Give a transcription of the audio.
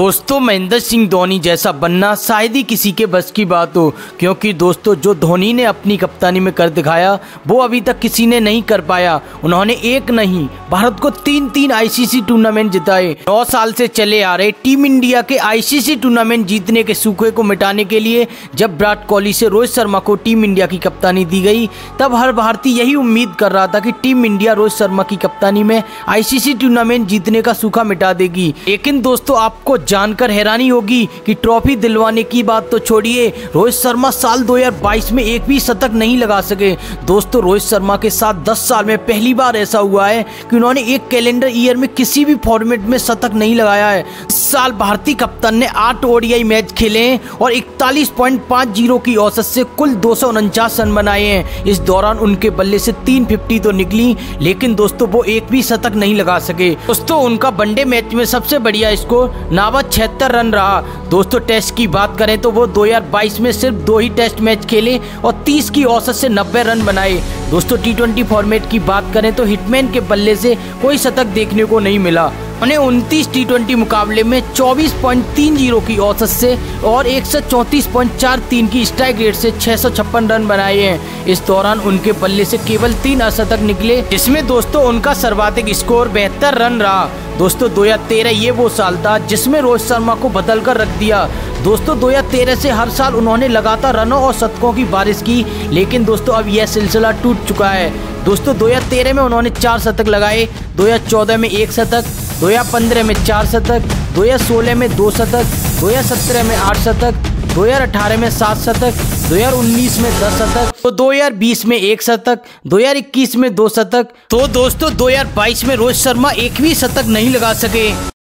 दोस्तों महेंद्र सिंह धोनी जैसा बनना शायद ही किसी के बस की बात हो, क्योंकि दोस्तों, जो धोनी ने अपनी कप्तानी में कर दिखाया, वो अभी तक किसी ने नहीं कर पाया। उन्होंने एक नहीं, भारत को तीन तीन आईसीसी टूर्नामेंट जिताए। नौ साल से चले आ रहे टीम इंडिया के आईसीसी टूर्नामेंट जीतने के सूखे को मिटाने के लिए, जब विराट कोहली से रोहित शर्मा को टीम इंडिया की कप्तानी दी गई, तब हर भारतीय यही उम्मीद कर रहा था कि टीम इंडिया रोहित शर्मा की कप्तानी में आईसीसी टूर्नामेंट जीतने का सूखा मिटा देगी। लेकिन दोस्तों, आपको जानकर हैरानी होगी कि ट्रॉफी दिलवाने की बात तो छोड़िए। रोहित शर्मा साल 2022 में एक भी शतक नहीं लगा सके। दोस्तों, रोहित शर्मा के साथ 10 साल में पहली बार ऐसा हुआ है कि उन्होंने एक कैलेंडर ईयर में किसी भी फॉर्मेट में शतक नहीं लगाया है। साल भारतीय कप्तान ने आठ ओडीआई मैच खेले और इकतालीस की औसत से कुल दो सौ उनचास रन बनाए हैं। इस दौरान उनके बल्ले से तीन फिफ्टी तो निकली, लेकिन दोस्तों, वो एक भी शतक नहीं लगा सके। दोस्तों, उनका वनडे मैच में सबसे बढ़िया स्कोर नावा छिहत्तर रन रहा। दोस्तों, टेस्ट की बात करें तो वो 2022 में सिर्फ़ दो ही टेस्ट मैच खेले और 30 की औसत से 90 रन बनाए। दोस्तों टी फॉर्मेट की बात करें तो हिटमैन के बल्ले से कोई शतक देखने को नहीं मिला। उन्हें उनतीस टी मुकाबले में 24.30 की औसत से और एक की स्ट्राइक रेट से छह सौ छप्पन रन बनाए हैं। इस दौरान उनके बल्ले से केवल तीन अशतक निकले, जिसमें दोस्तों उनका सर्वाधिक स्कोर बेहतर रन रहा। दोस्तों 2013 ये वो साल था जिसमें रोहित शर्मा को बदल कर रख दिया। दोस्तों 2013 से हर साल उन्होंने लगातार रनों और शतकों की बारिश की, लेकिन दोस्तों, अब यह सिलसिला टूट चुका है। दोस्तों 2013 में उन्होंने चार शतक लगाए 2014 में एक शतक 2015 में चार शतक 2016 में दो शतक 2017 में आठ शतक 2018 में सात शतक 2019 में दस शतक तो 2020 में एक शतक 2021 में दो शतक तो दोस्तों 2022 में रोहित शर्मा एक भी शतक नहीं लगा सके।